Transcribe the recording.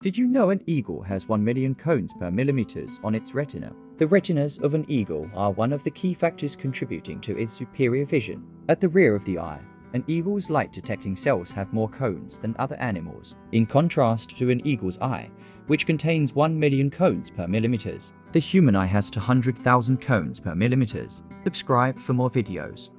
Did you know an eagle has 1 million cones per millimeters on its retina? The retinas of an eagle are one of the key factors contributing to its superior vision. At the rear of the eye, an eagle's light detecting cells have more cones than other animals, in contrast to an eagle's eye, which contains 1 million cones per millimeters. The human eye has 200,000 cones per millimeters. Subscribe for more videos.